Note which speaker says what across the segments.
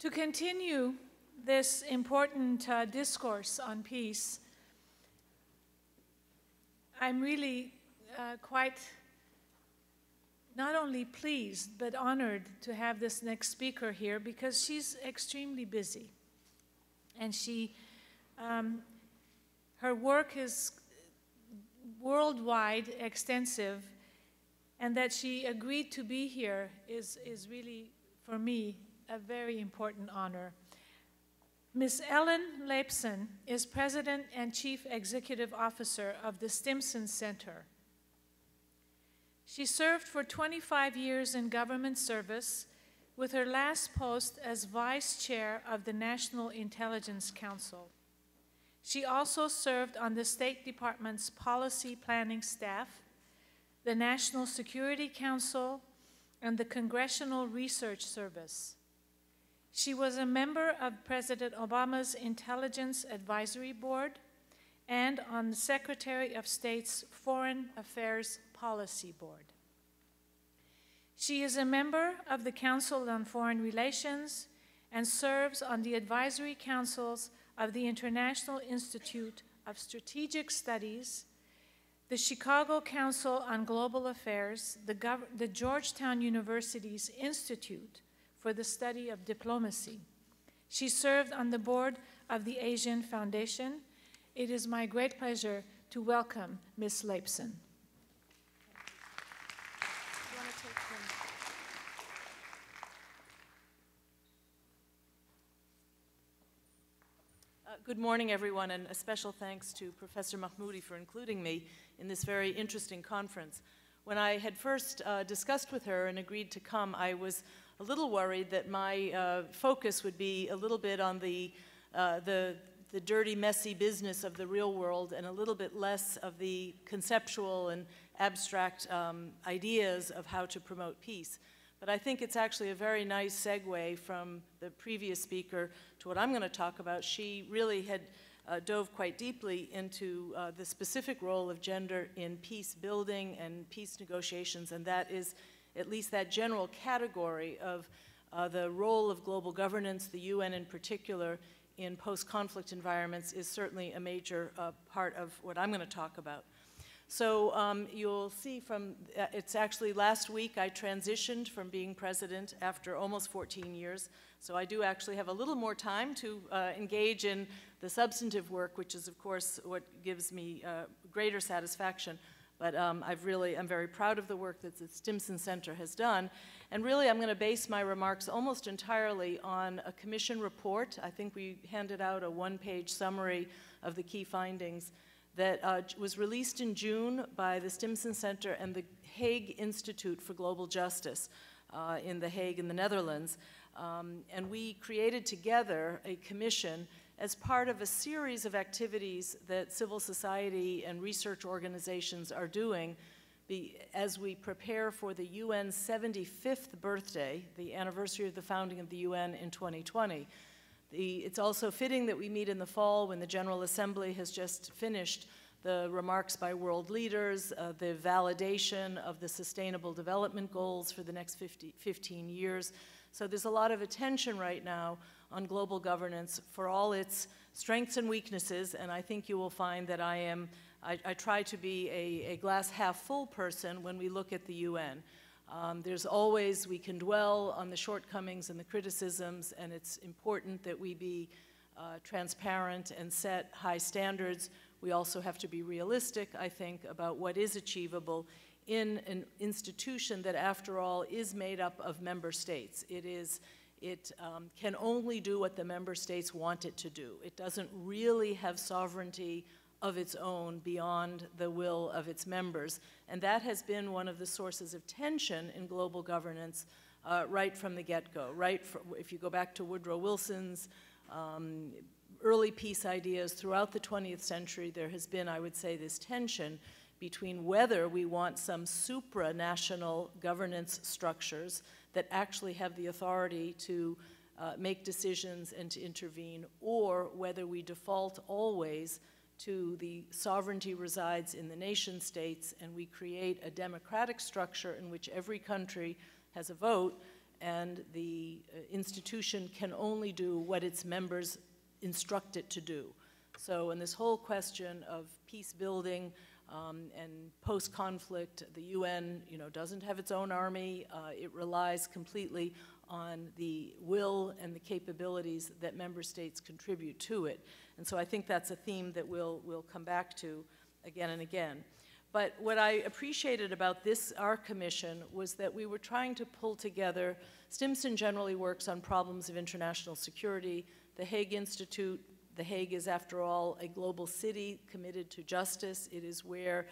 Speaker 1: To continue this important uh, discourse on peace, I'm really uh, quite not only pleased but honored to have this next speaker here because she's extremely busy. And she, um, her work is worldwide extensive, and that she agreed to be here is, is really, for me, a very important honor. Ms. Ellen Laipson is President and Chief Executive Officer of the Stimson Center. She served for 25 years in government service, with her last post as Vice Chair of the National Intelligence Council. She also served on the State Department's policy planning staff, the National Security Council, and the Congressional Research Service. She was a member of President Obama's Intelligence Advisory Board and on the Secretary of State's Foreign Affairs Policy Board. She is a member of the Council on Foreign Relations and serves on the advisory councils of the International Institute of Strategic Studies, the Chicago Council on Global Affairs, the, Gov the Georgetown University's Institute for the study of diplomacy. She served on the board of the Asian Foundation. It is my great pleasure to welcome Ms. Laipson.
Speaker 2: Uh, good morning, everyone, and a special thanks to Professor Mahmoudi for including me in this very interesting conference. When I had first uh, discussed with her and agreed to come, I was a little worried that my uh, focus would be a little bit on the, uh, the, the dirty, messy business of the real world and a little bit less of the conceptual and abstract um, ideas of how to promote peace. But I think it's actually a very nice segue from the previous speaker to what I'm going to talk about. She really had uh, dove quite deeply into uh, the specific role of gender in peace building and peace negotiations, and that is at least that general category of uh, the role of global governance, the UN in particular, in post-conflict environments is certainly a major uh, part of what I'm going to talk about. So um, you'll see from, uh, it's actually last week I transitioned from being president after almost 14 years. So I do actually have a little more time to uh, engage in the substantive work, which is of course what gives me uh, greater satisfaction. But um, I've really, I'm very proud of the work that the Stimson Center has done. And really, I'm going to base my remarks almost entirely on a commission report. I think we handed out a one-page summary of the key findings that uh, was released in June by the Stimson Center and the Hague Institute for Global Justice uh, in The Hague in the Netherlands. Um, and we created together a commission as part of a series of activities that civil society and research organizations are doing be, as we prepare for the UN's 75th birthday, the anniversary of the founding of the UN in 2020. The, it's also fitting that we meet in the fall when the General Assembly has just finished the remarks by world leaders, uh, the validation of the Sustainable Development Goals for the next 50, 15 years. So there's a lot of attention right now on global governance for all its strengths and weaknesses, and I think you will find that I am, I, I try to be a, a, glass half full person when we look at the UN. Um, there's always, we can dwell on the shortcomings and the criticisms, and it's important that we be uh, transparent and set high standards. We also have to be realistic, I think, about what is achievable in an institution that, after all, is made up of member states. It is it um, can only do what the member states want it to do. It doesn't really have sovereignty of its own beyond the will of its members. And that has been one of the sources of tension in global governance uh, right from the get-go. Right, if you go back to Woodrow Wilson's um, early peace ideas throughout the 20th century, there has been, I would say, this tension between whether we want some supranational governance structures that actually have the authority to uh, make decisions and to intervene, or whether we default always to the sovereignty resides in the nation states and we create a democratic structure in which every country has a vote and the uh, institution can only do what its members instruct it to do. So in this whole question of peace building um, and post-conflict, the UN, you know, doesn't have its own army. Uh, it relies completely on the will and the capabilities that member states contribute to it. And so I think that's a theme that we'll, we'll come back to again and again. But what I appreciated about this, our commission, was that we were trying to pull together, Stimson generally works on problems of international security. The Hague Institute, The Hague is, after all, a global city committed to justice. It is where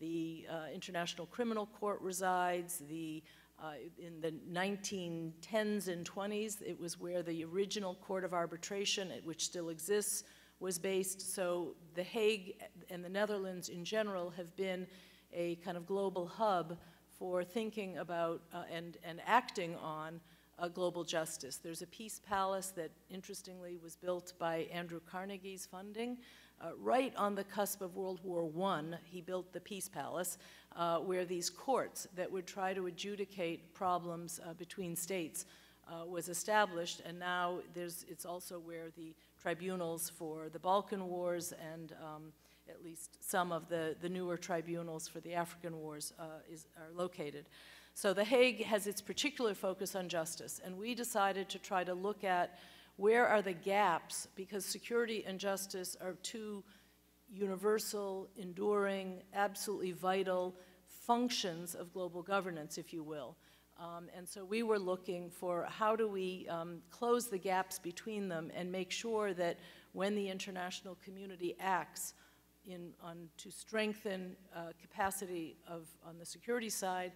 Speaker 2: the uh, International Criminal Court resides. The, uh, in the 1910s and 20s, it was where the original Court of Arbitration, which still exists, was based. So The Hague and the Netherlands in general have been a kind of global hub for thinking about uh, and, and acting on uh, global justice. There's a peace palace that, interestingly, was built by Andrew Carnegie's funding. Uh, right on the cusp of World War I, he built the Peace Palace, uh, where these courts that would try to adjudicate problems uh, between states uh, was established, and now there's, it's also where the tribunals for the Balkan Wars and um, at least some of the, the newer tribunals for the African Wars uh, is, are located. So The Hague has its particular focus on justice, and we decided to try to look at where are the gaps, because security and justice are two universal, enduring, absolutely vital functions of global governance, if you will. Um, and so we were looking for how do we um, close the gaps between them and make sure that when the international community acts in, on, to strengthen uh, capacity of, on the security side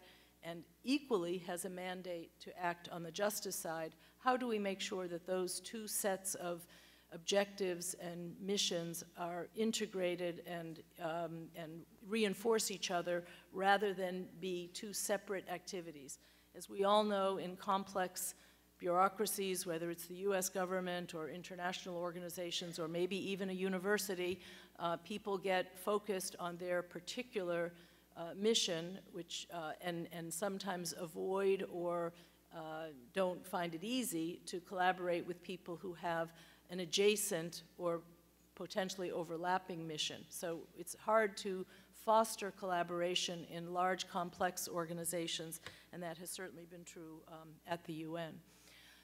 Speaker 2: and equally has a mandate to act on the justice side, how do we make sure that those two sets of objectives and missions are integrated and, um, and reinforce each other rather than be two separate activities? As we all know, in complex bureaucracies, whether it's the US government or international organizations or maybe even a university, uh, people get focused on their particular uh, mission, which, uh, and, and sometimes avoid or uh, don't find it easy to collaborate with people who have an adjacent or potentially overlapping mission. So it's hard to foster collaboration in large, complex organizations, and that has certainly been true um, at the UN.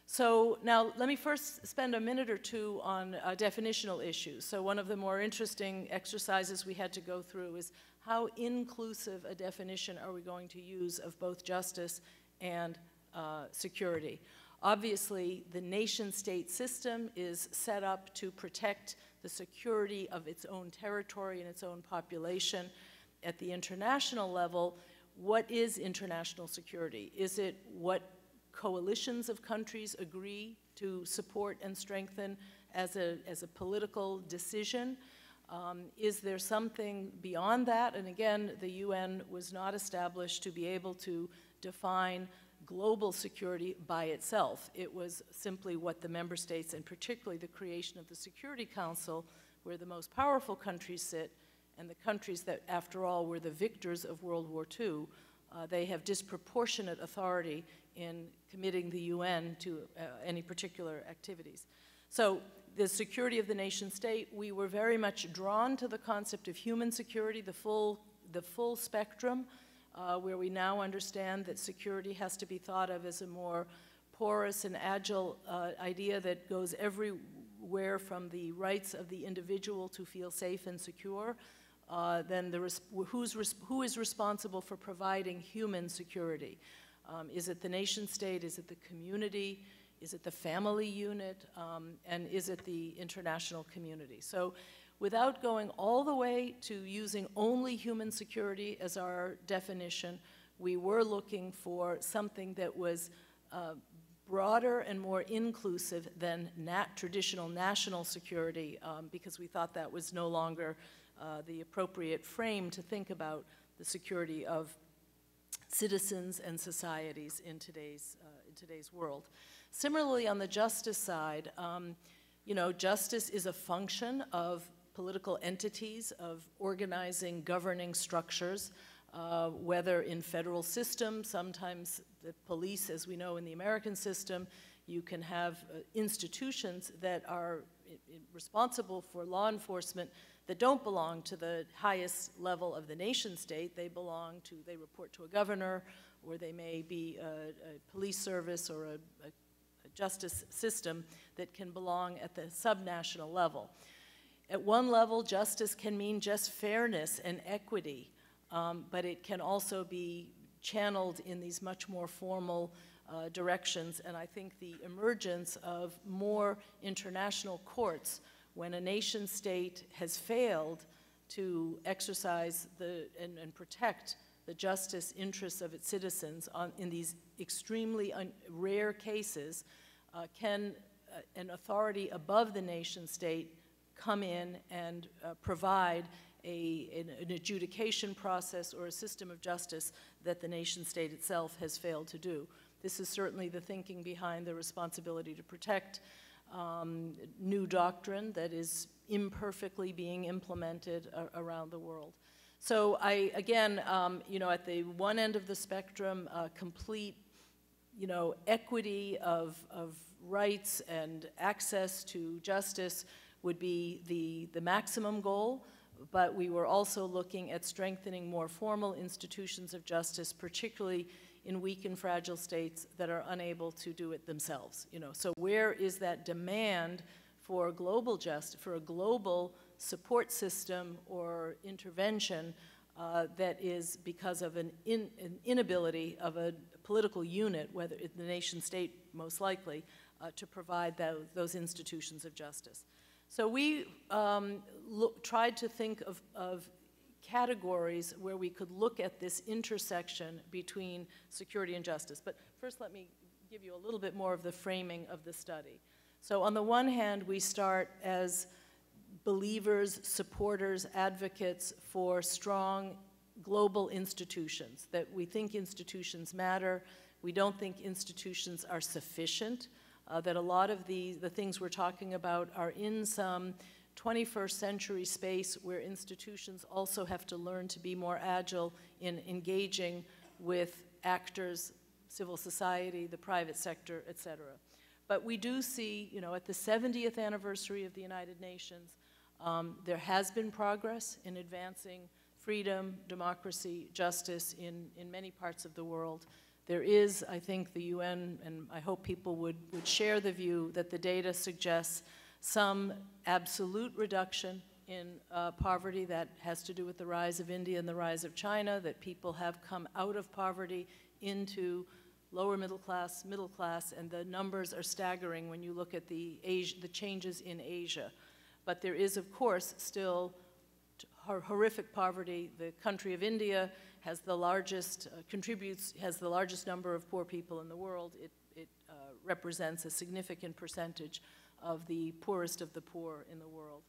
Speaker 2: So now let me first spend a minute or two on uh, definitional issues. So one of the more interesting exercises we had to go through is how inclusive a definition are we going to use of both justice and uh, security. Obviously, the nation-state system is set up to protect the security of its own territory and its own population at the international level, what is international security? Is it what coalitions of countries agree to support and strengthen as a, as a political decision? Um, is there something beyond that? And again, the UN was not established to be able to define global security by itself. It was simply what the member states, and particularly the creation of the Security Council, where the most powerful countries sit, and the countries that, after all, were the victors of World War II, uh, they have disproportionate authority in committing the UN to uh, any particular activities. So the security of the nation state, we were very much drawn to the concept of human security, the full, the full spectrum, uh, where we now understand that security has to be thought of as a more porous and agile uh, idea that goes everywhere from the rights of the individual to feel safe and secure uh, then the who's who is responsible for providing human security? Um, is it the nation state? Is it the community? Is it the family unit? Um, and is it the international community? So without going all the way to using only human security as our definition, we were looking for something that was uh, broader and more inclusive than nat traditional national security um, because we thought that was no longer uh, the appropriate frame to think about the security of citizens and societies in today's, uh, in today's world. Similarly, on the justice side, um, you know, justice is a function of political entities, of organizing, governing structures. uh, whether in federal system, sometimes the police, as we know in the American system, you can have uh, institutions that are responsible for law enforcement that don't belong to the highest level of the nation state. They belong to, they report to a governor, or they may be a, a police service or a, a justice system that can belong at the subnational level. At one level, justice can mean just fairness and equity, um, but it can also be channeled in these much more formal uh, directions. And I think the emergence of more international courts when a nation state has failed to exercise the, and, and protect the justice interests of its citizens on, in these extremely rare cases, uh, can uh, an authority above the nation state come in and uh, provide a, an, an, adjudication process or a system of justice that the nation state itself has failed to do. This is certainly the thinking behind the responsibility to protect um, new doctrine that is imperfectly being implemented around the world. So I, again, um, you know, at the one end of the spectrum, uh, complete, you know, equity of, of rights and access to justice would be the, the maximum goal, but we were also looking at strengthening more formal institutions of justice, particularly in weak and fragile states that are unable to do it themselves. You know, so where is that demand for global justice, for a global support system or intervention uh, that is because of an, in, an, inability of a political unit, whether the nation state most likely, uh, to provide those, those, institutions of justice. So we um, look, tried to think of, of categories where we could look at this intersection between security and justice. But first, let me give you a little bit more of the framing of the study. So, on the one hand, we start as believers, supporters, advocates for strong global institutions, that we think institutions matter. We don't think institutions are sufficient, uh, that a lot of the, the things we're talking about are in some 21st century space where institutions also have to learn to be more agile in engaging with actors, civil society, the private sector, et cetera. But we do see, you know, at the 70th anniversary of the United Nations, um, there has been progress in advancing freedom, democracy, justice in, in many parts of the world. There is, I think, the UN, and I hope people would, would share the view that the data suggests some absolute reduction in uh, poverty that has to do with the rise of India and the rise of China, that people have come out of poverty into lower middle class, middle class, and the numbers are staggering when you look at the, Asia, the changes in Asia. But there is, of course, still horrific poverty. The country of India has the largest, uh, contributes, has the largest number of poor people in the world. It, it uh, represents a significant percentage of the poorest of the poor in the world.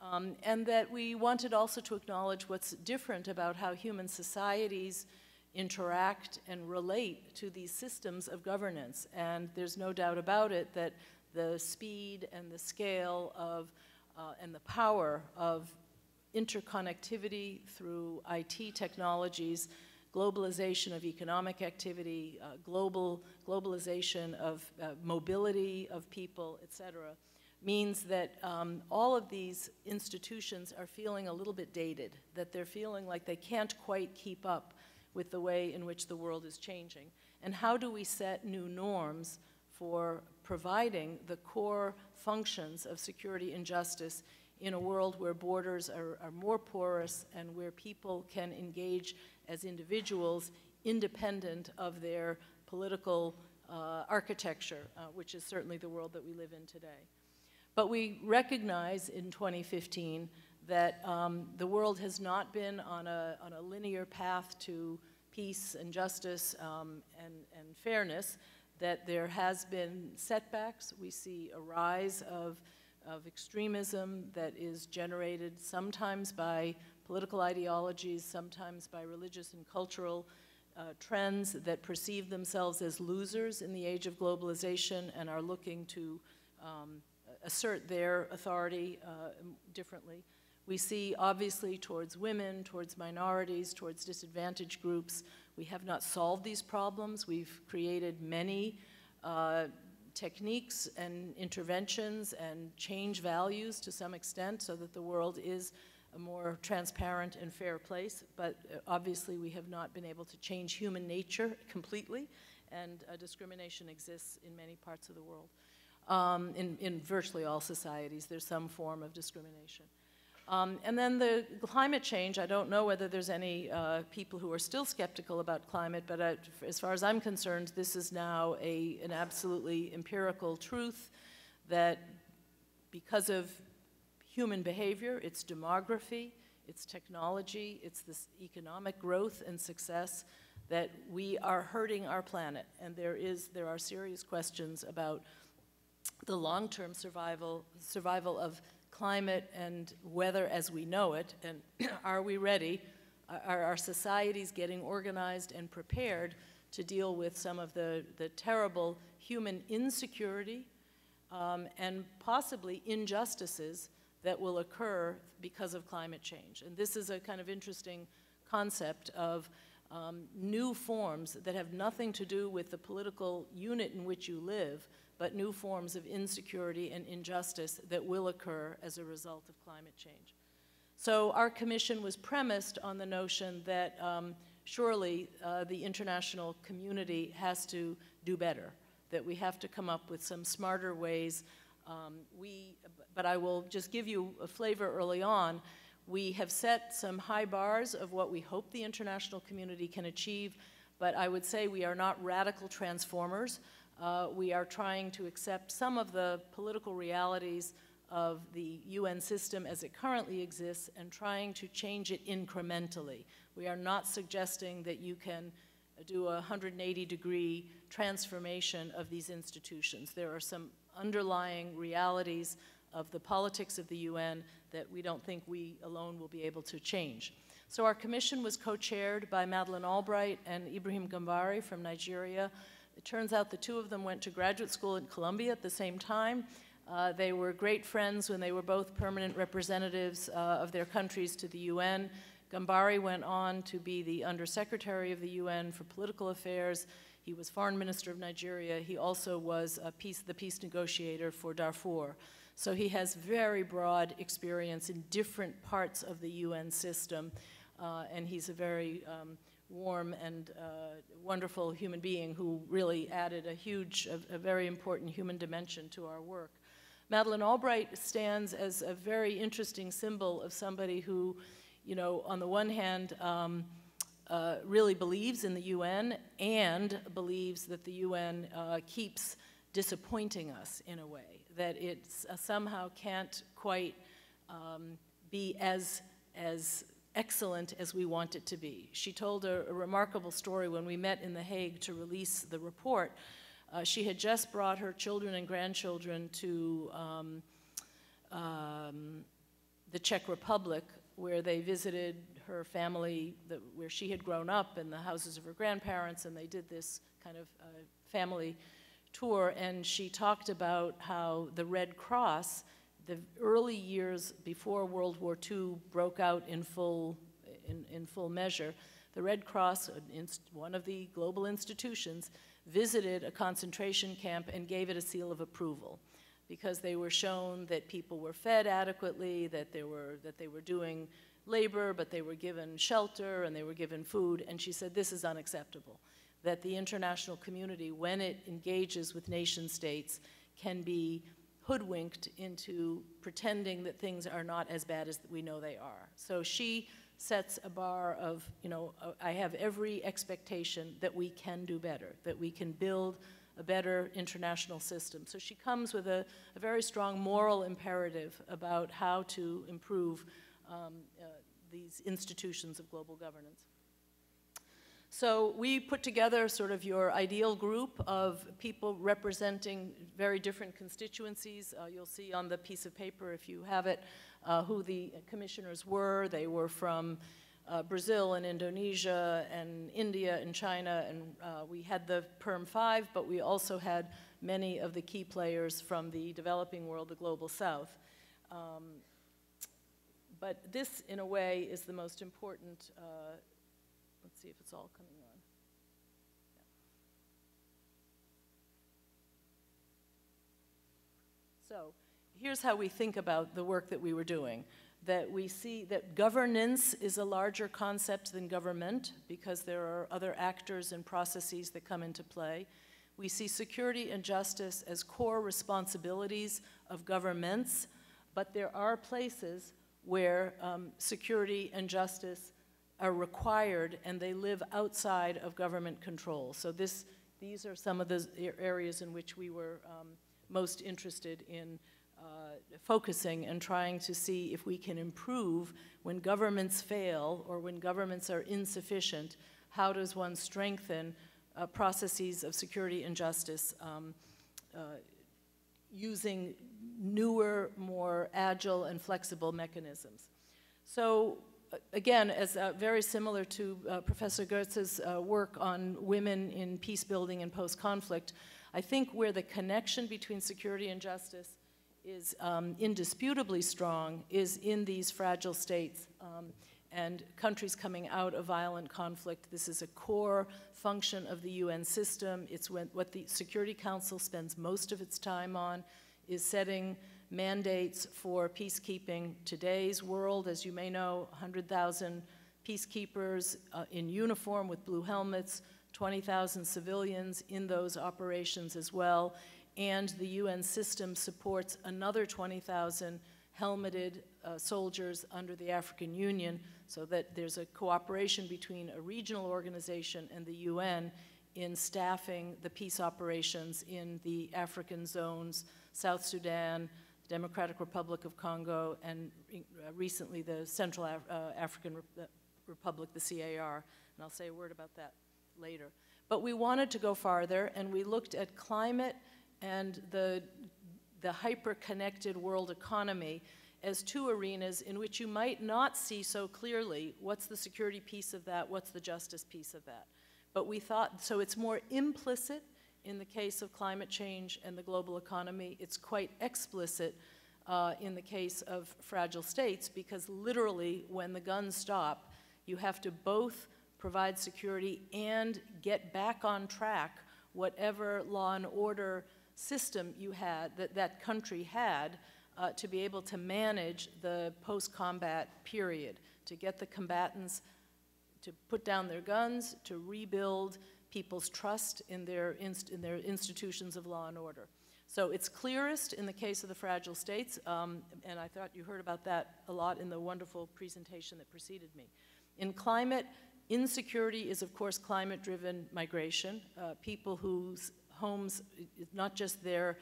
Speaker 2: Um, and that we wanted also to acknowledge what's different about how human societies interact and relate to these systems of governance. And there's no doubt about it that the speed and the scale of uh, and the power of interconnectivity through IT technologies globalization of economic activity, uh, global, globalization of uh, mobility of people, et cetera, means that um, all of these institutions are feeling a little bit dated, that they're feeling like they can't quite keep up with the way in which the world is changing. And how do we set new norms for providing the core functions of security and justice in a world where borders are, are more porous and where people can engage as individuals independent of their political uh, architecture, uh, which is certainly the world that we live in today. But we recognize in 2015 that um, the world has not been on a, on a linear path to peace and justice um, and, and fairness, that there has been setbacks. We see a rise of, of extremism that is generated sometimes by political ideologies, sometimes by religious and cultural uh, trends that perceive themselves as losers in the age of globalization and are looking to um, assert their authority uh, differently. We see, obviously, towards women, towards minorities, towards disadvantaged groups. We have not solved these problems. We've created many uh, techniques and interventions and change values to some extent so that the world is a more transparent and fair place. But uh, obviously, we have not been able to change human nature completely, and uh, discrimination exists in many parts of the world. Um, in, in virtually all societies, there's some form of discrimination. Um, and then the climate change, I don't know whether there's any uh, people who are still skeptical about climate, but uh, as far as I'm concerned, this is now a, an absolutely empirical truth that because of human behavior, its demography, its technology, it's this economic growth and success that we are hurting our planet. And there, is, there are serious questions about the long-term survival, survival of climate and weather as we know it, and are we ready? Are our societies getting organized and prepared to deal with some of the, the terrible human insecurity um, and possibly injustices that will occur because of climate change? And this is a kind of interesting concept of um, new forms that have nothing to do with the political unit in which you live, but new forms of insecurity and injustice that will occur as a result of climate change. So our commission was premised on the notion that um, surely uh, the international community has to do better, that we have to come up with some smarter ways. Um, we, but I will just give you a flavor early on. We have set some high bars of what we hope the international community can achieve, but I would say we are not radical transformers. Uh, we are trying to accept some of the political realities of the UN system as it currently exists and trying to change it incrementally. We are not suggesting that you can do a 180 degree transformation of these institutions. There are some underlying realities of the politics of the UN that we don't think we alone will be able to change. So our commission was co-chaired by Madeleine Albright and Ibrahim Gambari from Nigeria, it turns out the two of them went to graduate school at Columbia at the same time. Uh, they were great friends when they were both permanent representatives uh, of their countries to the UN. Gambari went on to be the Undersecretary of the UN for Political Affairs. He was Foreign Minister of Nigeria. He also was a peace, the peace negotiator for Darfur. So he has very broad experience in different parts of the UN system, uh, and he's a very um, warm and uh, wonderful human being who really added a huge, a, a, very important human dimension to our work. Madeleine Albright stands as a very interesting symbol of somebody who, you know, on the one hand, um, uh, really believes in the UN and believes that the UN uh, keeps disappointing us in a way, that it uh, somehow can't quite um, be as, as excellent as we want it to be. She told a, a remarkable story when we met in The Hague to release the report. Uh, she had just brought her children and grandchildren to um, um, the Czech Republic, where they visited her family, the, where she had grown up, and the houses of her grandparents, and they did this kind of uh, family tour. And she talked about how the Red Cross the early years before World War II broke out in full, in, in full measure, the Red Cross, one of the global institutions, visited a concentration camp and gave it a seal of approval because they were shown that people were fed adequately, that, they were, that they were doing labor, but they were given shelter and they were given food. And she said, this is unacceptable, that the international community, when it engages with nation states, can be hoodwinked into pretending that things are not as bad as we know they are. So she sets a bar of, you know, uh, I have every expectation that we can do better, that we can build a better international system. So she comes with a, a very strong moral imperative about how to improve um, uh, these institutions of global governance. So we put together sort of your ideal group of people representing very different constituencies. Uh, you'll see on the piece of paper, if you have it, uh, who the commissioners were. They were from uh, Brazil and Indonesia and India and China, and uh, we had the PERM 5, but we also had many of the key players from the developing world, the global south. Um, but this, in a way, is the most important. See if it's all coming on. So here's how we think about the work that we were doing. That we see that governance is a larger concept than government because there are other actors and processes that come into play. We see security and justice as core responsibilities of governments, but there are places where um, security and justice are required and they live outside of government control. So this, these are some of the areas in which we were um, most interested in uh, focusing and trying to see if we can improve when governments fail or when governments are insufficient. How does one strengthen uh, processes of security and justice um, uh, using newer, more agile and flexible mechanisms? So again, as uh, very similar to uh, Professor Goetz's uh, work on women in peace building and post-conflict, I think where the connection between security and justice is um, indisputably strong is in these fragile states um, and countries coming out of violent conflict. This is a core function of the UN system. It's what the Security Council spends most of its time on is setting mandates for peacekeeping. Today's world, as you may know, 100,000 peacekeepers uh, in uniform with blue helmets, 20,000 civilians in those operations as well, and the UN system supports another 20,000 helmeted uh, soldiers under the African Union so that there's a cooperation between a regional organization and the UN in staffing the peace operations in the African zones, South Sudan, Democratic Republic of Congo, and uh, recently the Central Af uh, African Re uh, Republic, the CAR. And I'll say a word about that later. But we wanted to go farther, and we looked at climate and the, the hyper-connected world economy as two arenas in which you might not see so clearly what's the security piece of that, what's the justice piece of that. But we thought, so it's more implicit in the case of climate change and the global economy. It's quite explicit uh, in the case of fragile states because literally when the guns stop, you have to both provide security and get back on track whatever law and order system you had, that that country had, uh, to be able to manage the post-combat period, to get the combatants to put down their guns, to rebuild people's trust in their, inst in their institutions of law and order. So it's clearest in the case of the fragile states, um, and I thought you heard about that a lot in the wonderful presentation that preceded me. In climate, Insecurity is, of course, climate-driven migration. Uh, people whose homes, not just their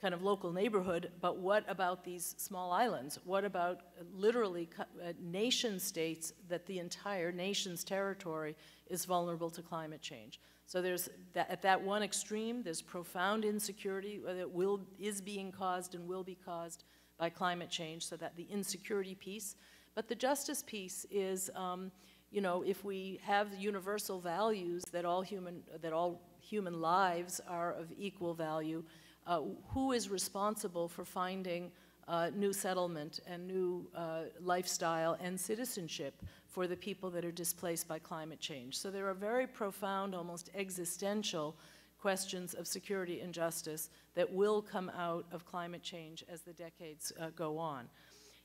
Speaker 2: kind of local neighborhood, but what about these small islands? What about literally uh, nation states that the entire nation's territory is vulnerable to climate change? So there's that, at that one extreme, there's profound insecurity that will, is being caused and will be caused by climate change, so that the insecurity piece. But the justice piece is, um, you know, if we have universal values that all human, that all human lives are of equal value, uh, who is responsible for finding uh, new settlement and new uh, lifestyle and citizenship for the people that are displaced by climate change. So there are very profound, almost existential questions of security and justice that will come out of climate change as the decades uh, go on.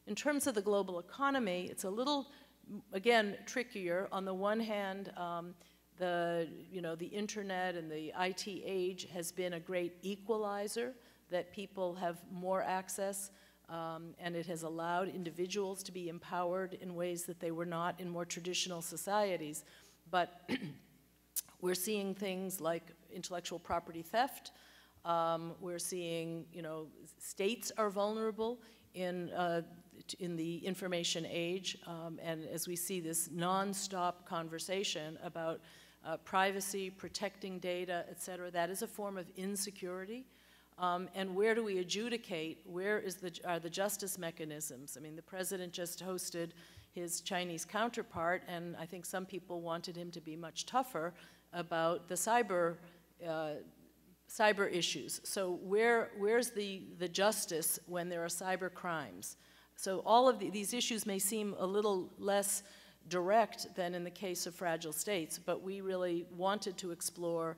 Speaker 2: In terms of the global economy, it's a little again, trickier. On the one hand, um, the, you know, the internet and the IT age has been a great equalizer that people have more access um, and it has allowed individuals to be empowered in ways that they were not in more traditional societies. But we're seeing things like intellectual property theft. Um, we're seeing, you know, states are vulnerable in uh, in the information age, um, and as we see this nonstop conversation about uh, privacy, protecting data, et cetera, that is a form of insecurity. Um, and where do we adjudicate? Where is the, are the justice mechanisms? I mean, the president just hosted his Chinese counterpart, and I think some people wanted him to be much tougher about the cyber uh, cyber issues. So where, where's the, the justice when there are cyber crimes? So all of the, these issues may seem a little less direct than in the case of fragile states, but we really wanted to explore,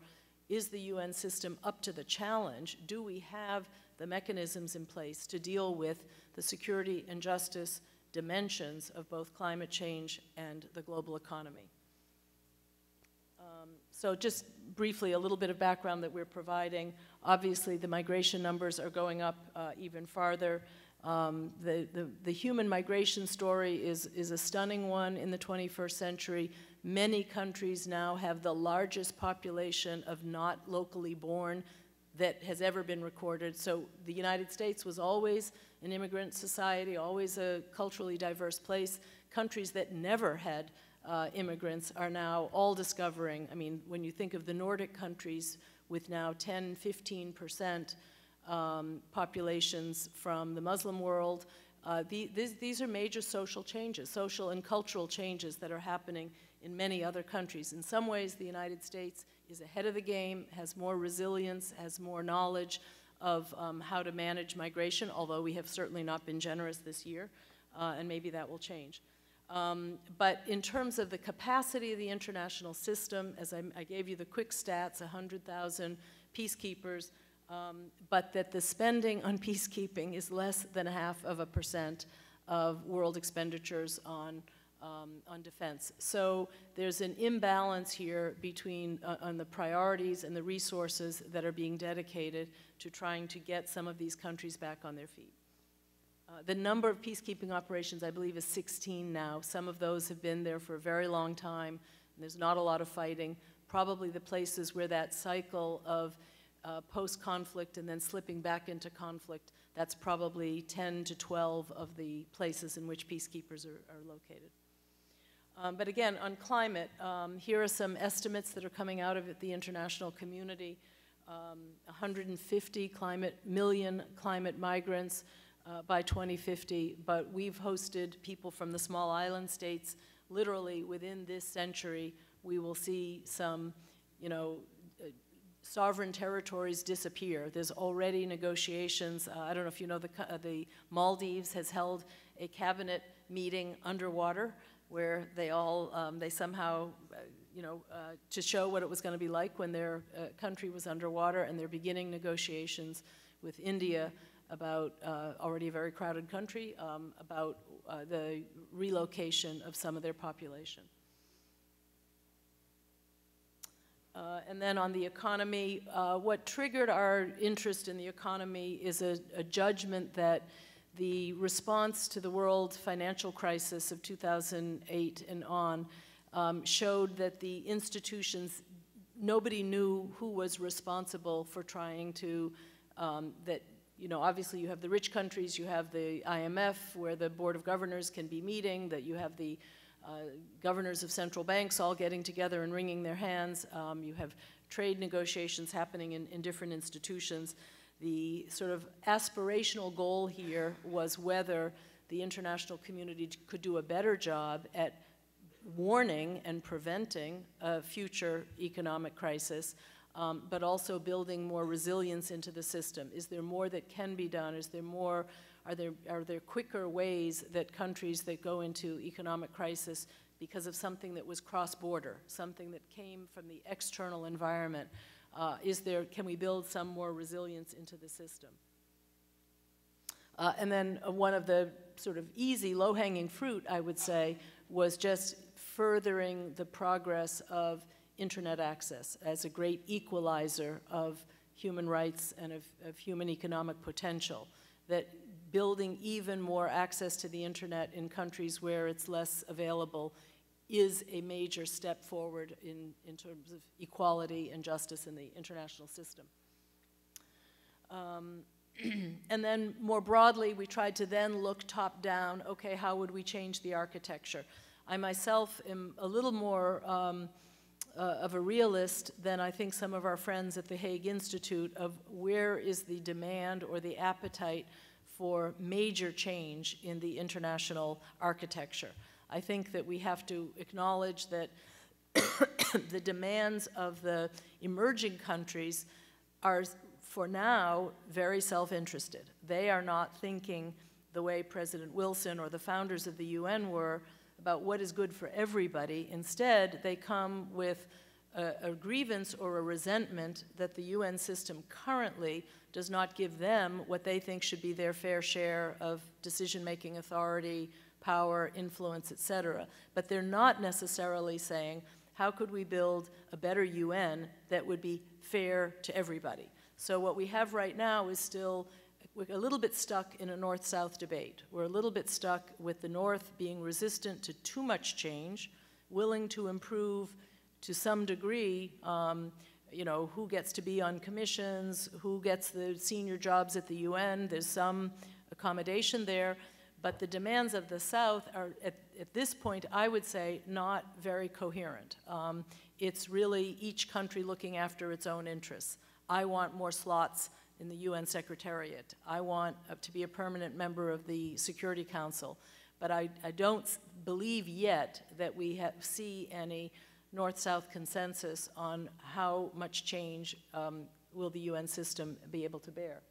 Speaker 2: is the UN system up to the challenge? Do we have the mechanisms in place to deal with the security and justice dimensions of both climate change and the global economy? Um, so just briefly, a little bit of background that we're providing. Obviously, the migration numbers are going up uh, even farther. Um, the, the, the, human migration story is, is a stunning one in the 21st century. Many countries now have the largest population of not locally born that has ever been recorded. So the United States was always an immigrant society, always a culturally diverse place. Countries that never had uh, immigrants are now all discovering, I mean, when you think of the Nordic countries with now 10, 15 percent um, populations from the Muslim world. Uh, the, these, these are major social changes, social and cultural changes that are happening in many other countries. In some ways, the United States is ahead of the game, has more resilience, has more knowledge of um, how to manage migration, although we have certainly not been generous this year, uh, and maybe that will change. Um, but in terms of the capacity of the international system, as I, I gave you the quick stats, 100,000 peacekeepers, um, but that the spending on peacekeeping is less than half of a percent of world expenditures on, um, on defense. So there's an imbalance here between uh, on the priorities and the resources that are being dedicated to trying to get some of these countries back on their feet. Uh, the number of peacekeeping operations, I believe, is 16 now. Some of those have been there for a very long time, there's not a lot of fighting. Probably the places where that cycle of uh, post-conflict and then slipping back into conflict, that's probably 10 to 12 of the places in which peacekeepers are, are located. Um, but again, on climate, um, here are some estimates that are coming out of it, the international community. Um, 150 climate, million climate migrants uh, by 2050, but we've hosted people from the small island states. Literally within this century, we will see some, you know, sovereign territories disappear. There's already negotiations. Uh, I don't know if you know, the, uh, the Maldives has held a cabinet meeting underwater where they all, um, they somehow, uh, you know, uh, to show what it was going to be like when their uh, country was underwater, and they're beginning negotiations with India about already a very crowded country, um, about the relocation of some of their population. And then on the economy, uh, what triggered our interest in the economy is a, a, judgment that the response to the world financial crisis of 2008 and on um, showed that the institutions, nobody knew who was responsible for trying to, um, that, you know, obviously you have the rich countries, you have the IMF where the Board of Governors can be meeting, that you have the governors of central banks all getting together and wringing their hands. Um, you have trade negotiations happening in, in different institutions. The sort of aspirational goal here was whether the international community could do a better job at warning and preventing a future economic crisis, um, but also building more resilience into the system. Is there more that can be done? Is there more are there, are there quicker ways that countries that go into economic crisis because of something that was cross-border, something that came from the external environment, uh, is there, can we build some more resilience into the system? Uh, and then one of the sort of easy, low-hanging fruit, I would say, was just furthering the progress of internet access as a great equalizer of human rights and of, of human economic potential that building even more access to the internet in countries where it's less available is a major step forward in, in terms of equality and justice in the international system. Um, and then more broadly, we tried to then look top down, okay, how would we change the architecture? I myself am a little more um, uh, of a realist than I think some of our friends at the Hague Institute of where is the demand or the appetite for major change in the international architecture. I think that we have to acknowledge that the demands of the emerging countries are, for now, very self-interested. They are not thinking the way President Wilson or the founders of the UN were about what is good for everybody. Instead, they come with a, a, grievance or a resentment that the UN system currently does not give them what they think should be their fair share of decision-making authority, power, influence, et cetera. But they're not necessarily saying, how could we build a better UN that would be fair to everybody? So what we have right now is still we're a little bit stuck in a north-south debate. We're a little bit stuck with the north being resistant to too much change, willing to improve to some degree, um, you know, who gets to be on commissions, who gets the senior jobs at the UN. There's some accommodation there. But the demands of the South are, at, at this point, I would say, not very coherent. Um, it's really each country looking after its own interests. I want more slots in the UN Secretariat. I want uh, to be a permanent member of the Security Council. But I, I don't believe yet that we have, see any north-south consensus on how much change um, will the UN system be able to bear.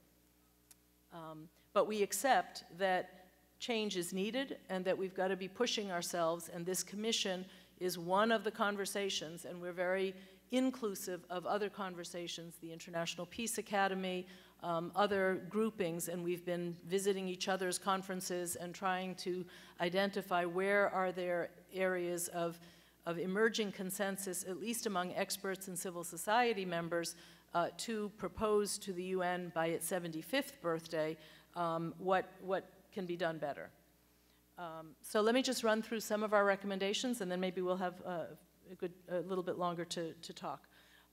Speaker 2: Um, but we accept that change is needed and that we've got to be pushing ourselves, and this commission is one of the conversations, and we're very inclusive of other conversations, the International Peace Academy, um, other groupings, and we've been visiting each other's conferences and trying to identify where are there areas of, of emerging consensus, at least among experts and civil society members, uh, to propose to the UN by its 75th birthday um, what, what can be done better. Um, so let me just run through some of our recommendations, and then maybe we'll have uh, a, good, a little bit longer to, to talk.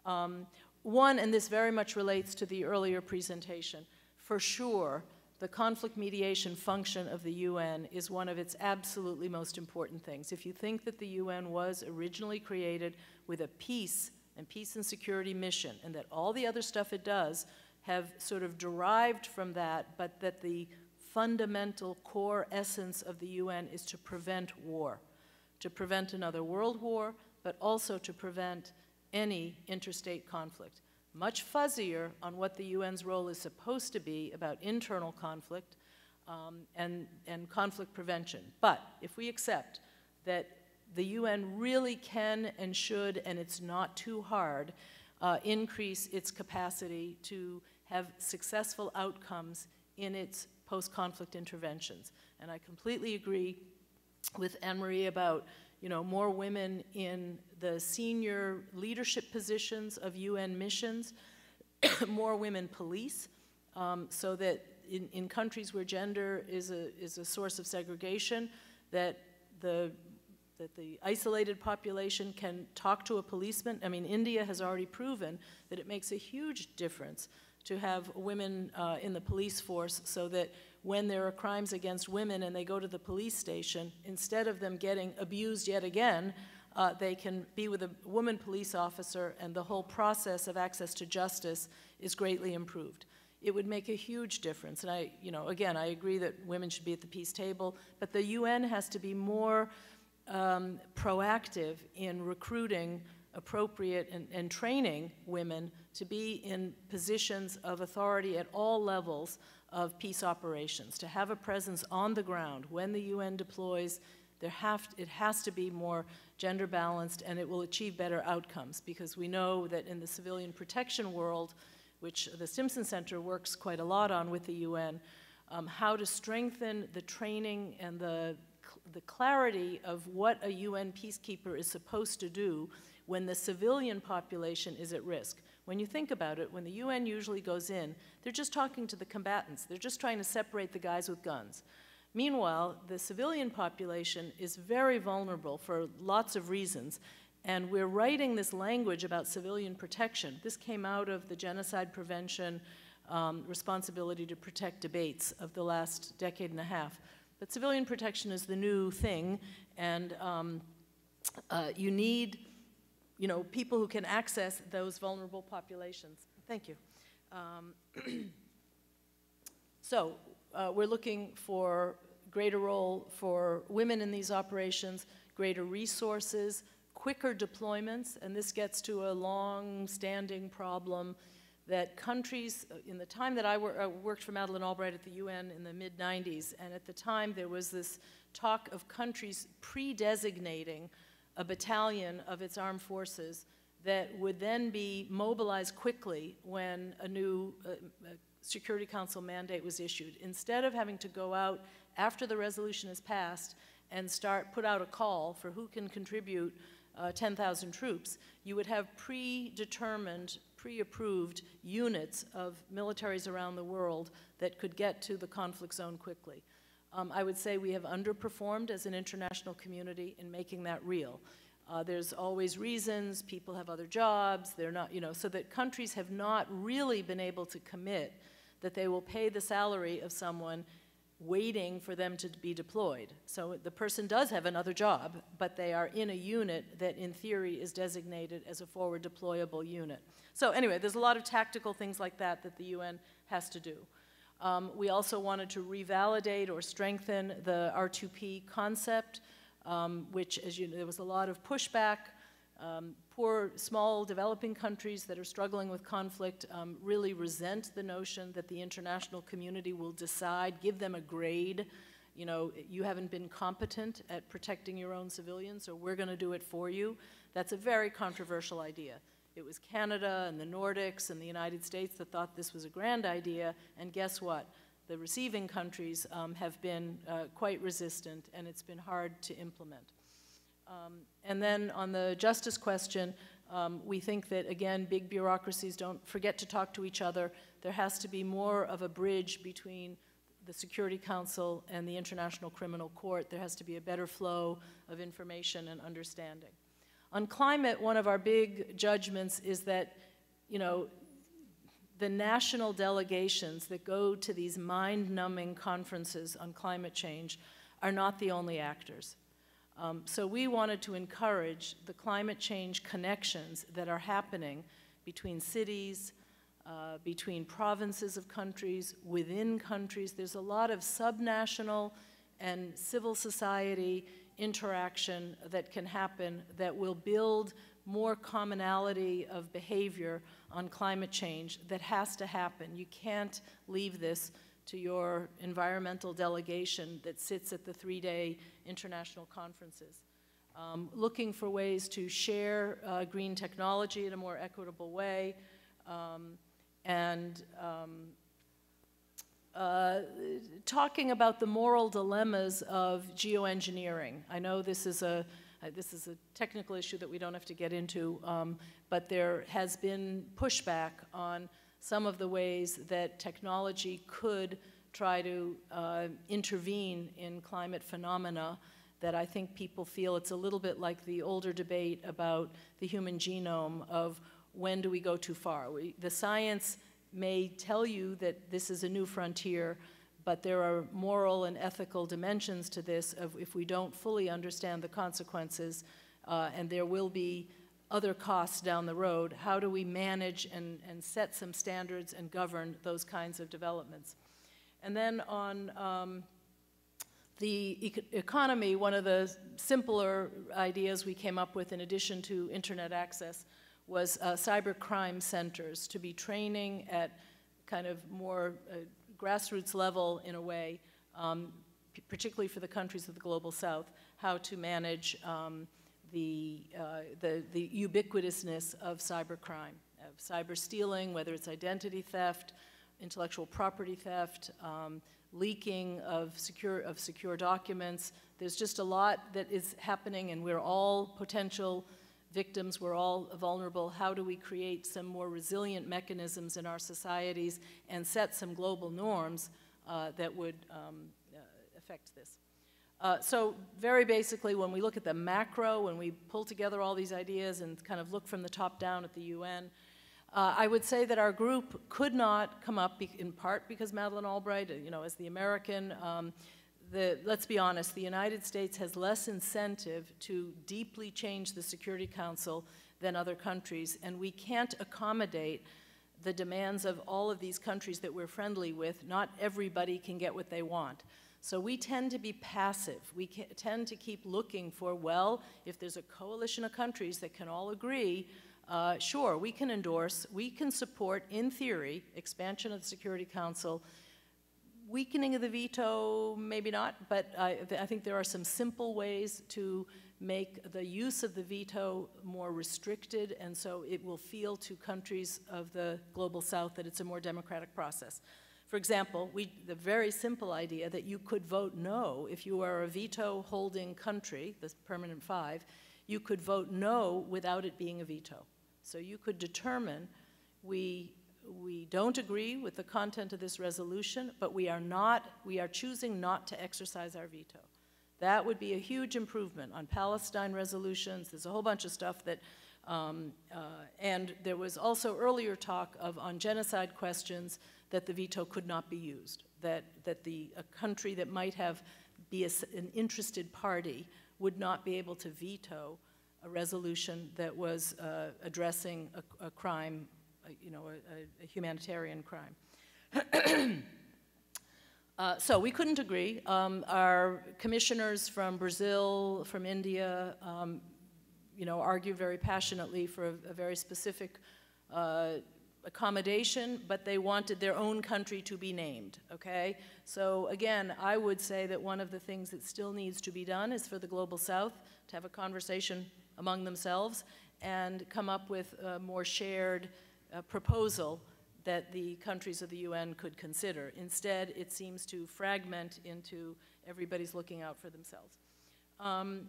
Speaker 2: Um, one, and this very much relates to the earlier presentation, for sure, the conflict mediation function of the UN is one of its absolutely most important things. If you think that the UN was originally created with a peace and peace and security mission, and that all the other stuff it does have sort of derived from that, but that the fundamental core essence of the UN is to prevent war, to prevent another world war, but also to prevent any interstate conflict. Much fuzzier on what the UN's role is supposed to be about internal conflict um, and, and conflict prevention. But if we accept that the UN really can and should, and it's not too hard, uh, increase its capacity to have successful outcomes in its post-conflict interventions. And I completely agree with Anne-Marie about you know, more women in the senior leadership positions of UN missions, more women police, um, so that in, in countries where gender is a, is a source of segregation, that the that the isolated population can talk to a policeman. I mean, India has already proven that it makes a huge difference to have women uh, in the police force so that when there are crimes against women and they go to the police station, instead of them getting abused yet again, uh, they can be with a woman police officer and the whole process of access to justice is greatly improved. It would make a huge difference. And I, you know, again, I agree that women should be at the peace table, but the UN has to be more um, proactive in recruiting appropriate and, and training women to be in positions of authority at all levels of peace operations, to have a presence on the ground when the UN deploys. There have, it has to be more gender balanced and it will achieve better outcomes because we know that in the civilian protection world, which the Stimson Center works quite a lot on with the UN, um, how to strengthen the training and the, the clarity of what a UN peacekeeper is supposed to do when the civilian population is at risk. When you think about it, when the UN usually goes in, they're just talking to the combatants. They're just trying to separate the guys with guns. Meanwhile, the civilian population is very vulnerable for lots of reasons, and we're writing this language about civilian protection. This came out of the genocide prevention um, responsibility to protect debates of the last decade and a half. But civilian protection is the new thing, and um, uh, you need you know, people who can access those vulnerable populations. Thank you. Um, so uh, we're looking for greater role for women in these operations, greater resources, quicker deployments, and this gets to a long-standing problem that countries, uh, in the time that I wor uh, worked for Madeleine Albright at the UN in the mid 90s, and at the time there was this talk of countries pre designating a battalion of its armed forces that would then be mobilized quickly when a new uh, Security Council mandate was issued. Instead of having to go out after the resolution is passed and start put out a call for who can contribute uh, 10,000 troops, you would have predetermined, pre-approved units of militaries around the world that could get to the conflict zone quickly. Um, I would say we have underperformed as an international community in making that real. Uh, there's always reasons, people have other jobs, they're not, you know, so that countries have not really been able to commit that they will pay the salary of someone waiting for them to be deployed. So the person does have another job, but they are in a unit that in theory is designated as a forward deployable unit. So anyway, there's a lot of tactical things like that that the UN has to do. Um, we also wanted to revalidate or strengthen the R2P concept, um, which, as you know, there was a lot of pushback. Um, poor, small, developing countries that are struggling with conflict um, really resent the notion that the international community will decide, give them a grade. You know, you haven't been competent at protecting your own civilians, so we're going to do it for you. That's a very controversial idea. It was Canada and the Nordics and the United States that thought this was a grand idea, and guess what? The receiving countries um, have been uh, quite resistant, and it's been hard to implement. Um, and then on the justice question, um, we think that, again, big bureaucracies don't forget to talk to each other. There has to be more of a bridge between the Security Council and the International Criminal Court. There has to be a better flow of information and understanding. On climate, one of our big judgments is that, you know, the national delegations that go to these mind-numbing conferences on climate change are not the only actors. Um, so we wanted to encourage the climate change connections that are happening between cities, uh, between provinces of countries, within countries. There's a lot of subnational and civil society interaction that can happen that will build more commonality of behavior on climate change that has to happen. You can't leave this to your environmental delegation that sits at the three-day international conferences. Um, looking for ways to share uh, green technology in a more equitable way, um, and um, uh, talking about the moral dilemmas of geoengineering. I know this is a uh, this is a technical issue that we don't have to get into, um, but there has been pushback on some of the ways that technology could try to uh, intervene in climate phenomena that I think people feel it's a little bit like the older debate about the human genome of when do we go too far. We, the science may tell you that this is a new frontier, but there are moral and ethical dimensions to this of if we don't fully understand the consequences, uh, and there will be other costs down the road, how do we manage and, and set some standards and govern those kinds of developments? And then on um, the e economy, one of the simpler ideas we came up with in addition to internet access was uh, cyber crime centers to be training at kind of more uh, grassroots level in a way, um, particularly for the countries of the global south, how to manage um, the, uh, the, the ubiquitousness of cybercrime, of cyber stealing, whether it's identity theft, intellectual property theft, um, leaking of secure, of secure documents. There's just a lot that is happening and we're all potential victims, we're all vulnerable. How do we create some more resilient mechanisms in our societies and set some global norms uh, that would um, uh, affect this? Uh, so very basically, when we look at the macro, when we pull together all these ideas and kind of look from the top down at the UN, uh, I would say that our group could not come up in part because Madeleine Albright, you know, as the American, um, the, let's be honest, the United States has less incentive to deeply change the Security Council than other countries, and we can't accommodate the demands of all of these countries that we're friendly with. Not everybody can get what they want. So we tend to be passive. We tend to keep looking for, well, if there's a coalition of countries that can all agree uh, sure, we can endorse, we can support, in theory, expansion of the Security Council. Weakening of the veto, maybe not, but I, I think there are some simple ways to make the use of the veto more restricted, and so it will feel to countries of the global south that it's a more democratic process. For example, we, the very simple idea that you could vote no if you are a veto holding country, the permanent five, you could vote no without it being a veto. So you could determine we, we don't agree with the content of this resolution, but we are not, we are choosing not to exercise our veto. That would be a huge improvement on Palestine resolutions. There's a whole bunch of stuff that, um, uh, and there was also earlier talk of on genocide questions that the veto could not be used, that, that the, a country that might have be a, an interested party would not be able to veto a resolution that was uh, addressing a, a crime, a, you know, a, humanitarian crime. uh, so we couldn't agree. Um, our commissioners from Brazil, from India, um, you know, argue very passionately for a, a very specific uh, accommodation, but they wanted their own country to be named, okay? So again, I would say that one of the things that still needs to be done is for the Global South to have a conversation among themselves and come up with a more shared uh, proposal that the countries of the UN could consider. Instead, it seems to fragment into everybody's looking out for themselves. Um,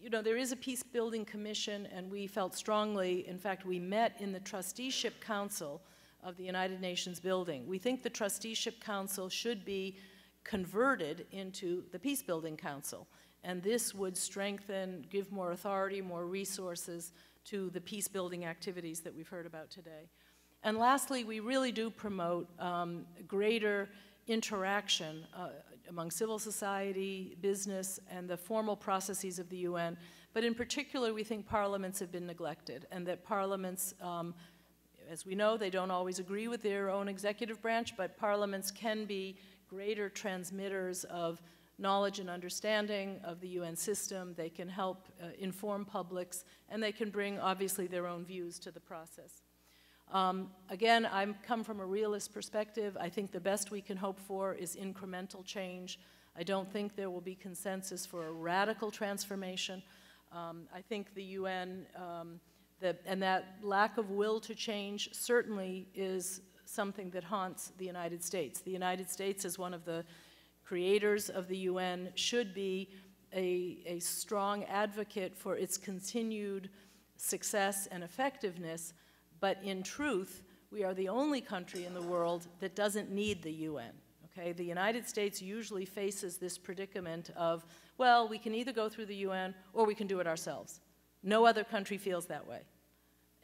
Speaker 2: you know, there is a peace building commission, and we felt strongly, in fact, we met in the trusteeship council of the United Nations building. We think the trusteeship council should be converted into the peace building council, and this would strengthen, give more authority, more resources to the peace building activities that we've heard about today. And lastly, we really do promote um, greater interaction uh, among civil society, business, and the formal processes of the UN. But in particular, we think parliaments have been neglected, and that parliaments, um, as we know, they don't always agree with their own executive branch, but parliaments can be greater transmitters of knowledge and understanding of the UN system. They can help uh, inform publics, and they can bring, obviously, their own views to the process. Um, again, I come from a realist perspective. I think the best we can hope for is incremental change. I don't think there will be consensus for a radical transformation. Um, I think the UN, um, the, and that lack of will to change certainly is something that haunts the United States. The United States, as one of the creators of the UN, should be a, a strong advocate for its continued success and effectiveness but in truth, we are the only country in the world that doesn't need the UN. Okay? The United States usually faces this predicament of, well, we can either go through the UN or we can do it ourselves. No other country feels that way.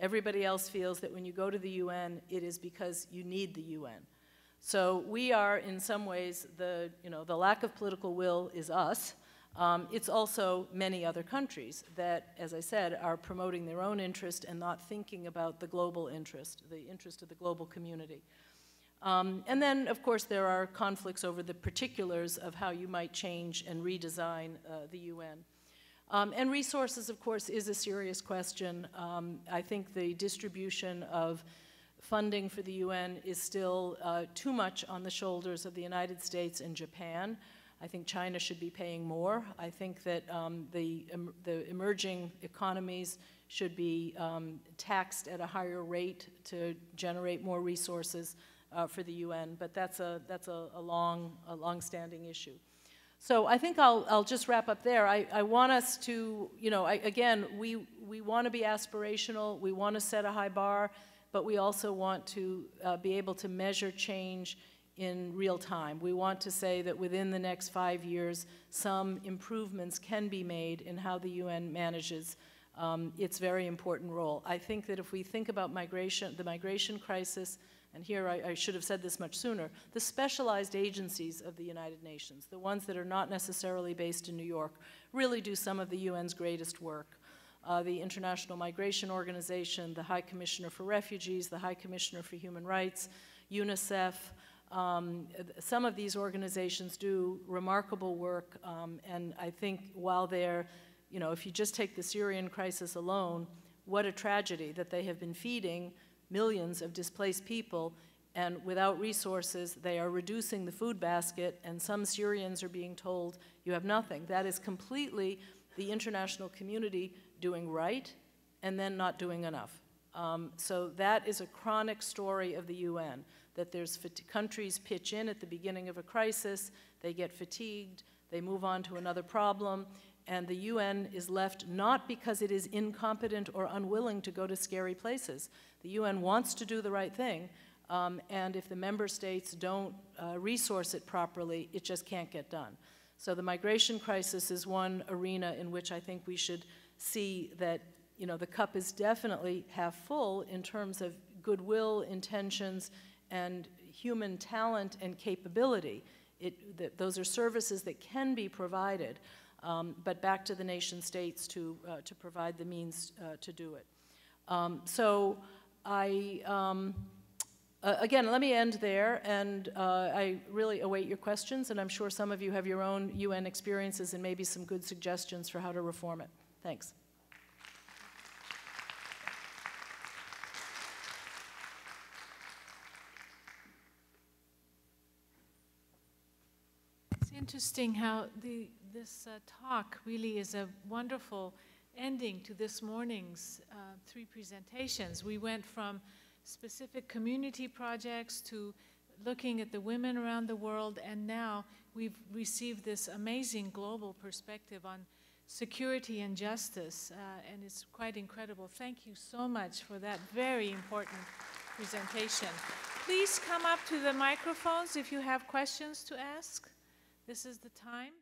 Speaker 2: Everybody else feels that when you go to the UN, it is because you need the UN. So we are, in some ways, the, you know, the lack of political will is us, um, it's also many other countries that, as I said, are promoting their own interest and not thinking about the global interest, the interest of the global community. Um, and then, of course, there are conflicts over the particulars of how you might change and redesign uh, the UN. Um, and resources, of course, is a serious question. Um, I think the distribution of funding for the UN is still uh, too much on the shoulders of the United States and Japan. I think China should be paying more. I think that um, the, the emerging economies should be um, taxed at a higher rate to generate more resources uh, for the UN, but that's a, that's a, a long, a long-standing issue. So I think I'll, I'll just wrap up there. I, I want us to, you know, I, again, we, we want to be aspirational, we want to set a high bar, but we also want to uh, be able to measure change in real time. We want to say that within the next five years, some improvements can be made in how the UN manages um, its very important role. I think that if we think about migration, the migration crisis, and here I, I, should have said this much sooner, the specialized agencies of the United Nations, the ones that are not necessarily based in New York, really do some of the UN's greatest work. Uh, the International Migration Organization, the High Commissioner for Refugees, the High Commissioner for Human Rights, UNICEF, um, some of these organizations do remarkable work, um, and I think while they're, you know, if you just take the Syrian crisis alone, what a tragedy that they have been feeding millions of displaced people, and without resources, they are reducing the food basket, and some Syrians are being told, you have nothing. That is completely the international community doing right and then not doing enough. Um, so that is a chronic story of the UN, that there's countries pitch in at the beginning of a crisis, they get fatigued, they move on to another problem, and the UN is left not because it is incompetent or unwilling to go to scary places. The UN wants to do the right thing, um, and if the member states don't uh, resource it properly, it just can't get done. So the migration crisis is one arena in which I think we should see that you know, the cup is definitely half full in terms of goodwill, intentions, and human talent and capability. It, that those are services that can be provided, um, but back to the nation states to, uh, to provide the means uh, to do it. Um, so I, um, uh, again, let me end there, and uh, I really await your questions, and I'm sure some of you have your own UN experiences and maybe some good suggestions for how to reform it. Thanks.
Speaker 1: Interesting how the, this uh, talk really is a wonderful ending to this morning's uh, three presentations. We went from specific community projects to looking at the women around the world, and now we've received this amazing global perspective on security and justice, uh, and it's quite incredible. Thank you so much for that very important presentation. Please come up to the microphones if you have questions to ask. This is the time.